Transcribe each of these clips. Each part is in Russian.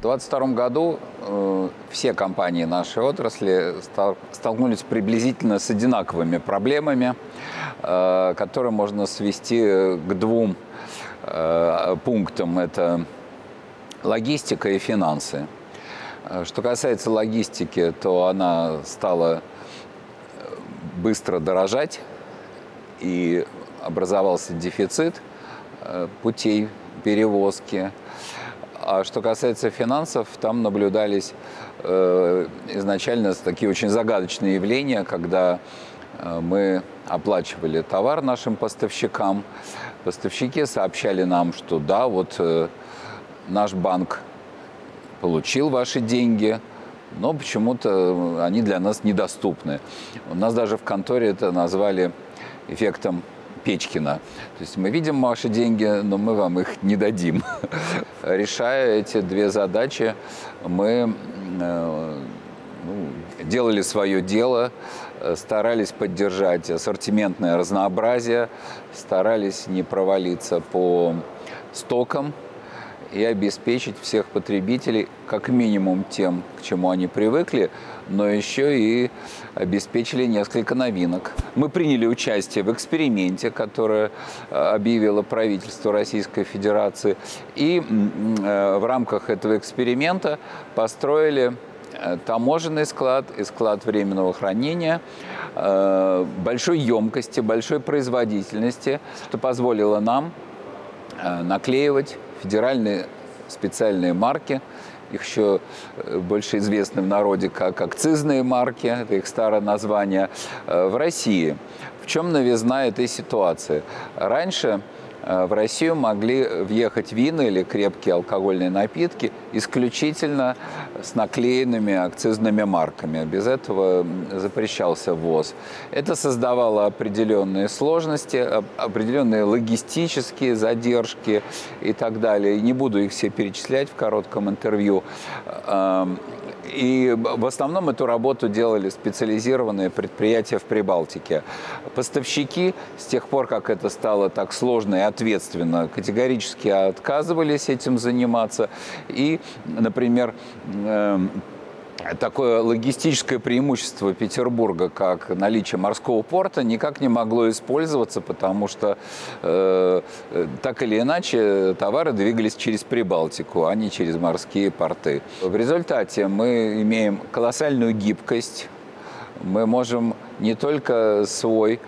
2022 году э, все компании нашей отрасли столкнулись приблизительно с одинаковыми проблемами, э, которые можно свести к двум э, пунктам. Это логистика и финансы. Что касается логистики, то она стала быстро дорожать, и образовался дефицит путей перевозки. А что касается финансов, там наблюдались э, изначально такие очень загадочные явления, когда э, мы оплачивали товар нашим поставщикам. Поставщики сообщали нам, что да, вот э, наш банк получил ваши деньги, но почему-то они для нас недоступны. У нас даже в конторе это назвали эффектом Печкина. То есть мы видим ваши деньги, но мы вам их не дадим. Решая эти две задачи, мы э, ну, делали свое дело, старались поддержать ассортиментное разнообразие, старались не провалиться по стокам, и обеспечить всех потребителей как минимум тем, к чему они привыкли, но еще и обеспечили несколько новинок. Мы приняли участие в эксперименте, которое э, объявило правительство Российской Федерации, и э, в рамках этого эксперимента построили э, таможенный склад и склад временного хранения большой емкости, большой производительности, что позволило нам наклеивать федеральные специальные марки, их еще э, больше известны в народе как акцизные марки, это их старое название, э, в России. В чем новизна этой ситуации? Раньше Э, в Россию могли въехать вина или крепкие алкогольные напитки исключительно с наклеенными акцизными марками. Без этого запрещался ввоз. Это создавало определенные сложности, определенные логистические задержки и так далее. Не буду их все перечислять в коротком интервью. И в основном эту работу делали специализированные предприятия в Прибалтике. Поставщики с тех пор, как это стало так сложно и ответственно, категорически отказывались этим заниматься. И, например, эм, такое логистическое преимущество Петербурга, как наличие морского порта, никак не могло использоваться, потому что э, так или иначе товары двигались через Прибалтику, а не через морские порты. В результате мы имеем колоссальную гибкость, мы можем не только свой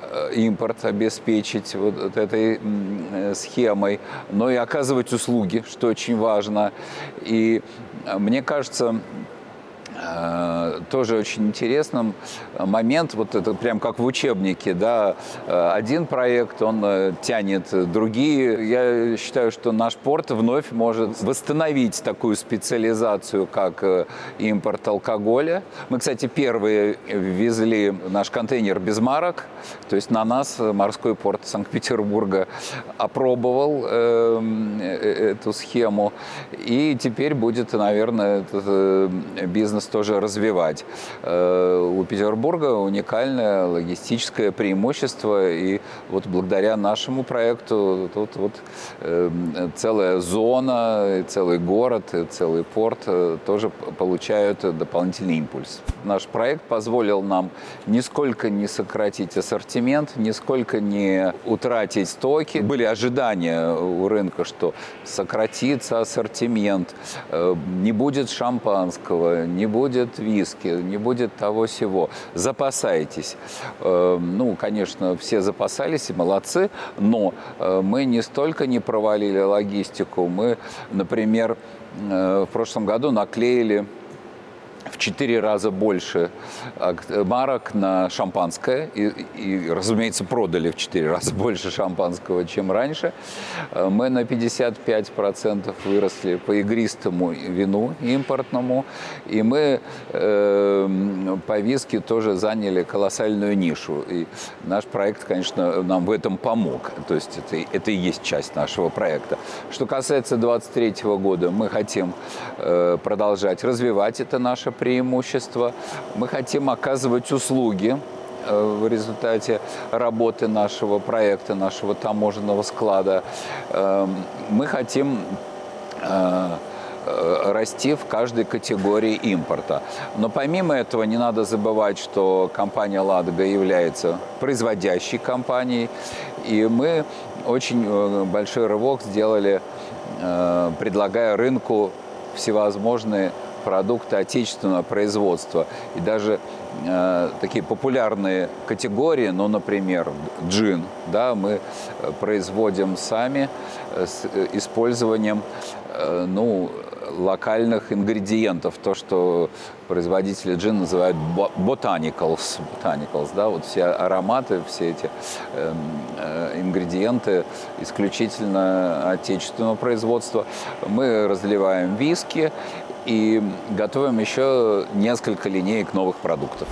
э, импорт обеспечить вот этой схемой, но и оказывать услуги, что очень важно. И э, мне кажется, Э, тоже очень интересным момент, вот это прям как в учебнике, да, э, один проект, он э, тянет другие. Я считаю, что наш порт вновь может восстановить такую специализацию, как импорт алкоголя. Мы, кстати, первые везли наш контейнер без марок, то есть на нас морской порт Санкт-Петербурга опробовал э, эту схему, и теперь будет, наверное, этот бизнес тоже развивать. Э, у Петербурга уникальное логистическое преимущество, и вот благодаря нашему проекту тут вот э, целая зона, целый город, целый порт э, тоже получают дополнительный импульс. Наш проект позволил нам нисколько не сократить ассортимент, нисколько не утратить стоки. Были ожидания у рынка, что сократится ассортимент, не будет шампанского, не будет виски, не будет того всего. Запасайтесь. Э, ну, конечно, все запасались и молодцы, но э, мы не столько не провалили логистику, мы, например, э, в прошлом году наклеили четыре раза больше марок на шампанское. И, и, разумеется, продали в четыре раза больше шампанского, чем раньше. Мы на 55% выросли по игристому вину импортному. И мы э, по виске тоже заняли колоссальную нишу. И наш проект, конечно, нам в этом помог. То есть это, это и есть часть нашего проекта. Что касается 2023 года, мы хотим э, продолжать развивать это наше преимущество. Мы хотим оказывать услуги э, в результате работы нашего проекта, нашего таможенного склада. Эм, мы хотим э, э, расти в каждой категории импорта. Но помимо этого не надо забывать, что компания «Ладога» является производящей компанией, и мы очень большой рывок сделали, предлагая рынку всевозможные продукты отечественного производства. И даже э, такие популярные категории, ну, например, джин, да, мы э, производим сами э, с использованием, э, ну, локальных ингредиентов, то, что производители джин называют botanicals, botanicals да, вот все ароматы, все эти э, э, ингредиенты исключительно отечественного производства. Мы разливаем виски и готовим еще несколько линеек новых продуктов.